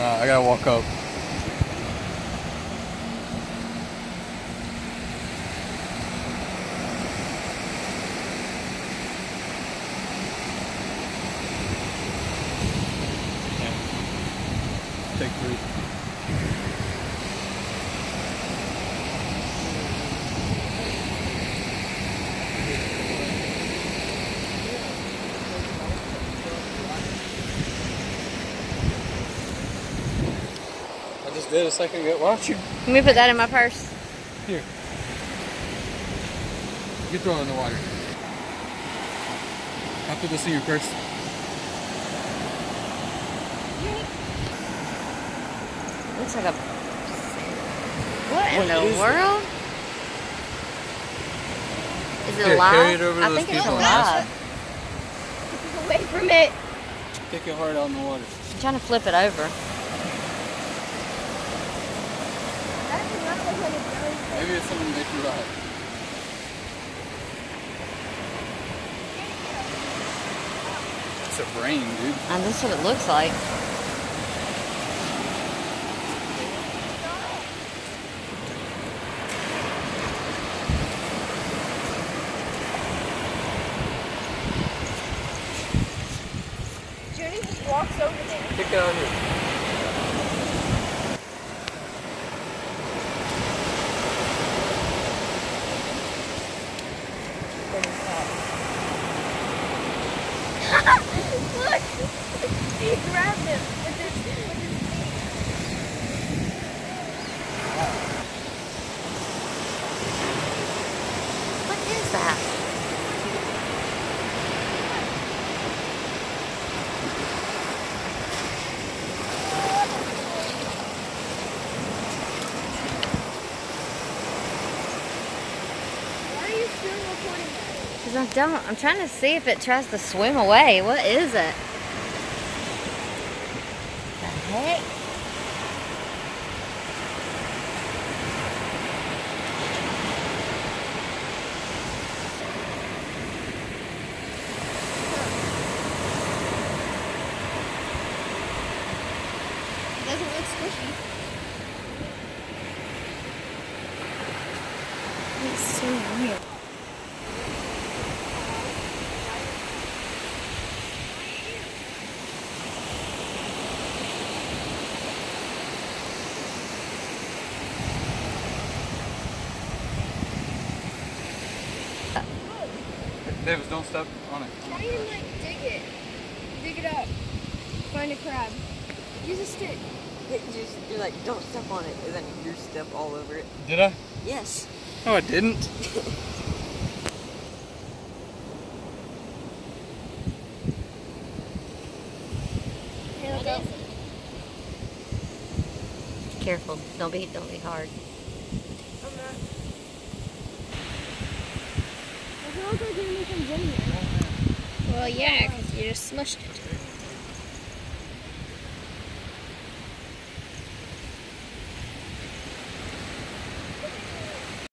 I gotta walk up. Take three. Just did a second ago. Why don't you Let me put that in my purse. here? You throw it in the water. I'll put this in your purse. Looks like a. What in the is world? Is it Here, alive? carry it over I think it's people and alive. Away from it. Take it hard out in the water. I'm trying to flip it over. That does not look like a jellyfish. Maybe it's something they threw out. It's a brain, dude. And that's what it looks like. Judy just walks over there. Pick it out here. Look! He grabbed him with his, with his. What is that? Why are you still recording that? Because I don't. I'm trying to see if it tries to swim away. What is it? The heck? It doesn't look squishy. It's so weird. Davis, don't step on it. Try and like dig it. Dig it up. Find a crab. Use a stick. Just, you're like, don't step on it, and then you step all over it. Did I? Yes. No, I didn't. Here, look up. Careful. Don't be. Don't be hard. I'm not. Doesn't look like anything's in here. Well, yeah, because you just smushed it.